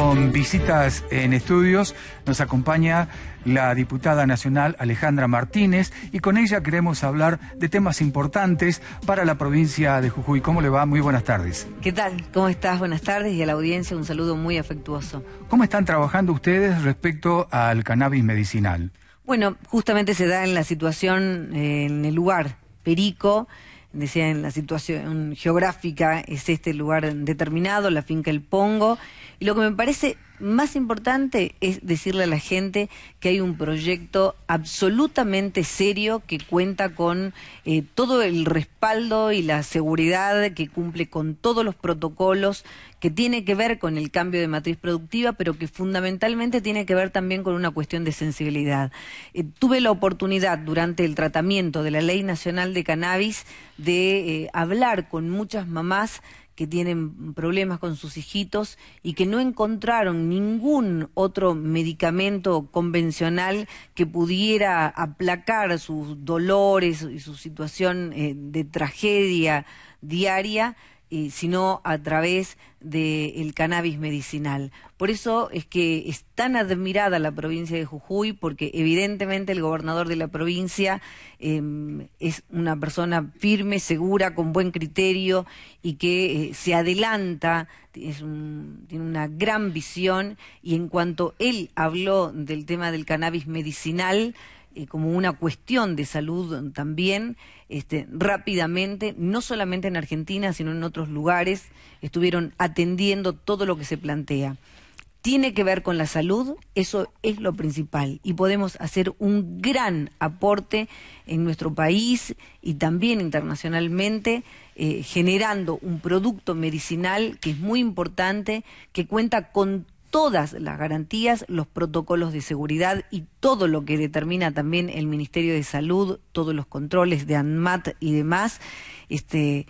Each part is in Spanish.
con visitas en estudios nos acompaña la diputada nacional Alejandra Martínez y con ella queremos hablar de temas importantes para la provincia de Jujuy. ¿Cómo le va? Muy buenas tardes. ¿Qué tal? ¿Cómo estás? Buenas tardes y a la audiencia un saludo muy afectuoso. ¿Cómo están trabajando ustedes respecto al cannabis medicinal? Bueno, justamente se da en la situación, eh, en el lugar, Perico, en la situación geográfica es este lugar determinado, la finca El Pongo, y lo que me parece más importante es decirle a la gente que hay un proyecto absolutamente serio que cuenta con eh, todo el respaldo y la seguridad, que cumple con todos los protocolos, que tiene que ver con el cambio de matriz productiva, pero que fundamentalmente tiene que ver también con una cuestión de sensibilidad. Eh, tuve la oportunidad durante el tratamiento de la Ley Nacional de Cannabis de eh, hablar con muchas mamás que tienen problemas con sus hijitos y que no encontraron ningún otro medicamento convencional que pudiera aplacar sus dolores y su situación eh, de tragedia diaria sino a través del cannabis medicinal. Por eso es que es tan admirada la provincia de Jujuy, porque evidentemente el gobernador de la provincia em, es una persona firme, segura, con buen criterio y que eh, se adelanta, tiene una gran visión y en cuanto él habló del tema del cannabis medicinal, eh, como una cuestión de salud también, este, rápidamente, no solamente en Argentina, sino en otros lugares, estuvieron atendiendo todo lo que se plantea. Tiene que ver con la salud, eso es lo principal, y podemos hacer un gran aporte en nuestro país y también internacionalmente, eh, generando un producto medicinal que es muy importante, que cuenta con todas las garantías, los protocolos de seguridad y todo lo que determina también el Ministerio de Salud, todos los controles de ANMAT y demás, este,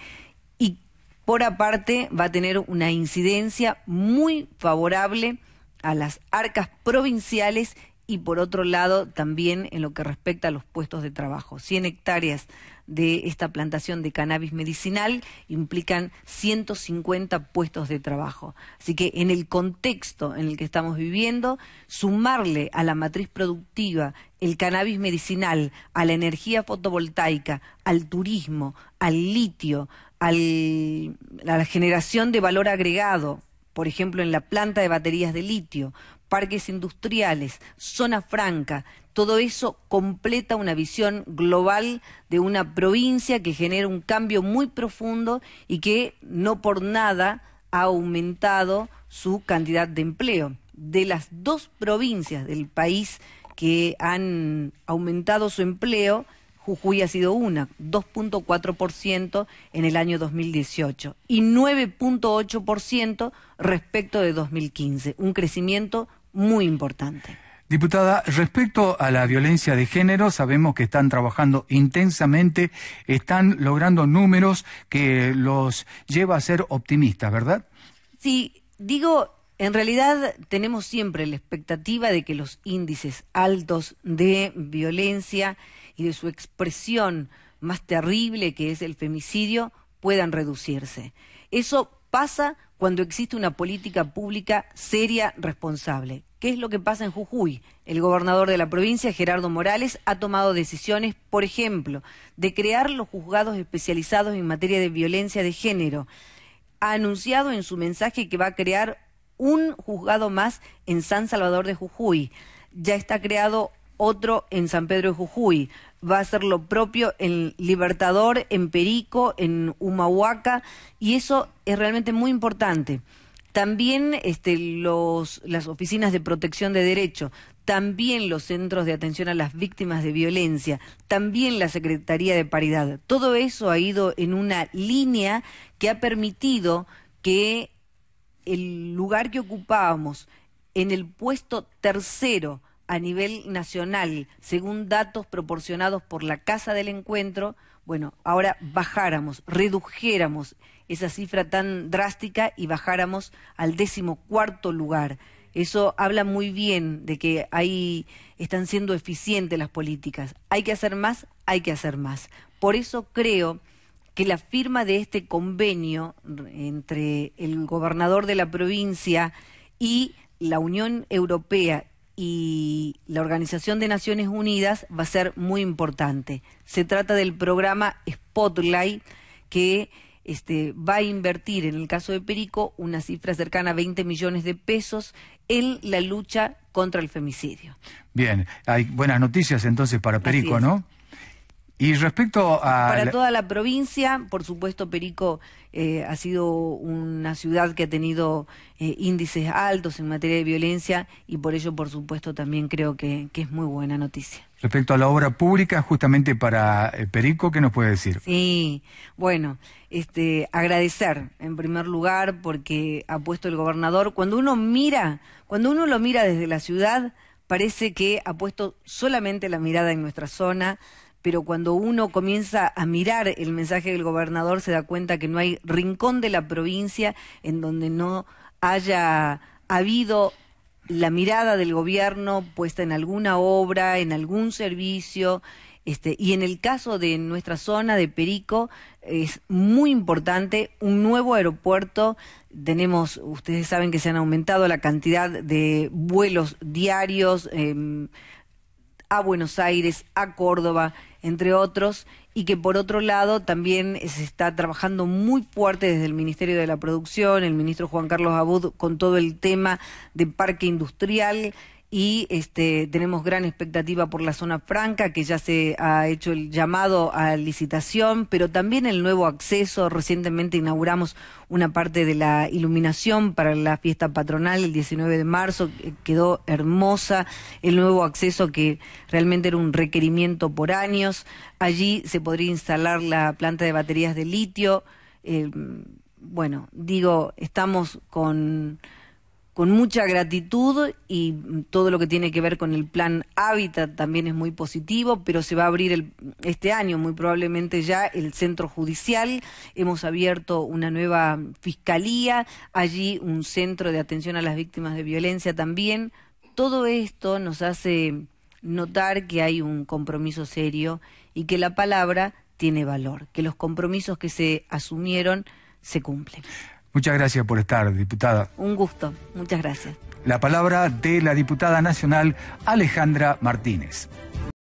y por aparte va a tener una incidencia muy favorable a las arcas provinciales y por otro lado también en lo que respecta a los puestos de trabajo. 100 hectáreas de esta plantación de cannabis medicinal implican 150 puestos de trabajo. Así que en el contexto en el que estamos viviendo, sumarle a la matriz productiva el cannabis medicinal, a la energía fotovoltaica, al turismo, al litio, a la generación de valor agregado, por ejemplo, en la planta de baterías de litio, parques industriales, zona franca, todo eso completa una visión global de una provincia que genera un cambio muy profundo y que no por nada ha aumentado su cantidad de empleo. De las dos provincias del país que han aumentado su empleo, Jujuy ha sido una, 2.4% en el año 2018 y 9.8% respecto de 2015, un crecimiento muy importante. Diputada, respecto a la violencia de género, sabemos que están trabajando intensamente, están logrando números que los lleva a ser optimistas, ¿verdad? Sí, digo, en realidad tenemos siempre la expectativa de que los índices altos de violencia y de su expresión más terrible, que es el femicidio, puedan reducirse. Eso pasa cuando existe una política pública seria, responsable. ¿Qué es lo que pasa en Jujuy? El gobernador de la provincia, Gerardo Morales, ha tomado decisiones, por ejemplo, de crear los juzgados especializados en materia de violencia de género. Ha anunciado en su mensaje que va a crear un juzgado más en San Salvador de Jujuy. Ya está creado otro en San Pedro de Jujuy. Va a hacer lo propio en Libertador, en Perico, en Humahuaca, y eso es realmente muy importante. También este, los, las oficinas de protección de derecho, también los centros de atención a las víctimas de violencia, también la Secretaría de Paridad. Todo eso ha ido en una línea que ha permitido que el lugar que ocupábamos en el puesto tercero a nivel nacional, según datos proporcionados por la Casa del Encuentro, bueno, ahora bajáramos, redujéramos esa cifra tan drástica y bajáramos al décimo cuarto lugar. Eso habla muy bien de que ahí están siendo eficientes las políticas. Hay que hacer más, hay que hacer más. Por eso creo que la firma de este convenio entre el gobernador de la provincia y la Unión Europea y la Organización de Naciones Unidas va a ser muy importante. Se trata del programa Spotlight que este, va a invertir, en el caso de Perico, una cifra cercana a 20 millones de pesos en la lucha contra el femicidio. Bien, hay buenas noticias entonces para Perico, ¿no? Y respecto a... Para toda la provincia, por supuesto, Perico eh, ha sido una ciudad que ha tenido eh, índices altos en materia de violencia y por ello, por supuesto, también creo que, es muy buena noticia. Respecto a la obra pública, justamente para eh, Perico, ¿qué nos puede decir? Sí, bueno, este, agradecer en primer lugar porque ha puesto el gobernador, cuando uno mira, cuando uno lo mira desde la ciudad, parece que ha puesto solamente la mirada en nuestra zona, pero cuando uno comienza a mirar el mensaje del gobernador se da cuenta que no hay rincón de la provincia en donde no haya habido la mirada del gobierno puesta en alguna obra, en algún servicio, este, y en el caso de nuestra zona de Perico es muy importante un nuevo aeropuerto. Tenemos, ustedes saben que se han aumentado la cantidad de vuelos diarios. Em, a Buenos Aires, a Córdoba, entre otros, y que por otro lado también se está trabajando muy fuerte desde el Ministerio de la Producción, el ministro Juan Carlos Abud, con todo el tema de parque industrial y este, tenemos gran expectativa por la zona franca, que ya se ha hecho el llamado a licitación, pero también el nuevo acceso. Recientemente inauguramos una parte de la iluminación para la fiesta patronal el 19 de marzo, quedó hermosa, el nuevo acceso que realmente era un requerimiento por años. Allí se podría instalar la planta de baterías de litio. Eh, bueno, digo, estamos con con mucha gratitud y todo lo que tiene que ver con el plan Hábitat también es muy positivo, pero se va a abrir el, este año muy probablemente ya el centro judicial. Hemos abierto una nueva fiscalía, allí un centro de atención a las víctimas de violencia también. Todo esto nos hace notar que hay un compromiso serio y que la palabra tiene valor, que los compromisos que se asumieron se cumplen. Muchas gracias por estar, diputada. Un gusto, muchas gracias. La palabra de la diputada nacional Alejandra Martínez.